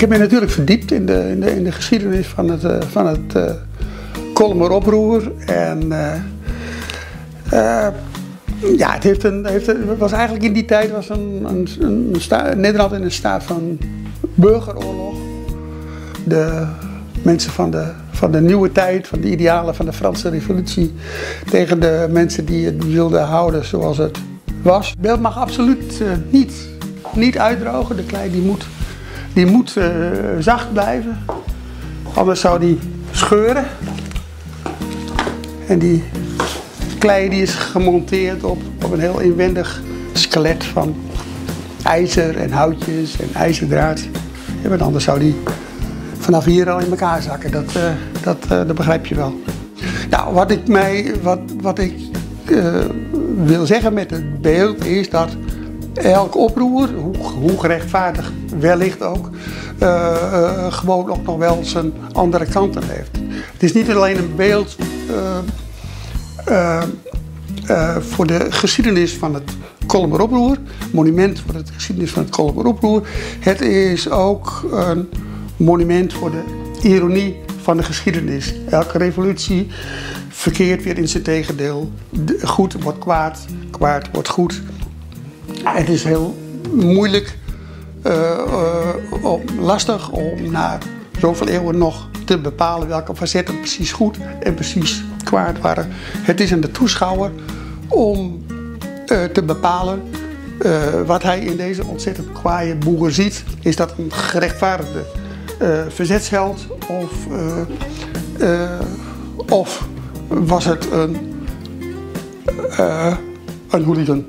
Ik heb me natuurlijk verdiept in de, in de, in de geschiedenis van het, uh, van het uh, oproer. En uh, ja, het heeft een, heeft was eigenlijk in die tijd was een, een, Nederland in een staat van burgeroorlog. De mensen van de, van de nieuwe tijd, van de idealen van de Franse revolutie, tegen de mensen die het wilden houden zoals het was. Het beeld mag absoluut niet, niet uitdrogen. De klei die moet die moet uh, zacht blijven, anders zou die scheuren. En die klei die is gemonteerd op, op een heel inwendig skelet van ijzer en houtjes en ijzerdraad. Want anders zou die vanaf hier al in elkaar zakken. Dat, uh, dat, uh, dat begrijp je wel. Nou, wat ik, mij, wat, wat ik wil zeggen met het beeld is dat elk oproer, hoe, hoe gerechtvaardigd wellicht ook, uh, uh, gewoon ook nog wel zijn andere kanten heeft. Het is niet alleen een beeld uh, voor de geschiedenis van het Kolmer oproer, monument voor de geschiedenis van het Kolmer oproer. Het is ook een monument voor de ironie van de geschiedenis. Elke revolutie verkeert weer in zijn tegendeel. Goed wordt kwaad, kwaad wordt goed. Het is heel moeilijk, uh, uh, lastig om na zoveel eeuwen nog te bepalen welke facetten precies goed en precies kwaad waren. Het is aan de toeschouwer om uh, te bepalen wat hij in deze ontzettend kwaaie boeren ziet. Is dat een gerechtvaardigde verzetsheld of, of was het een, een hooligan?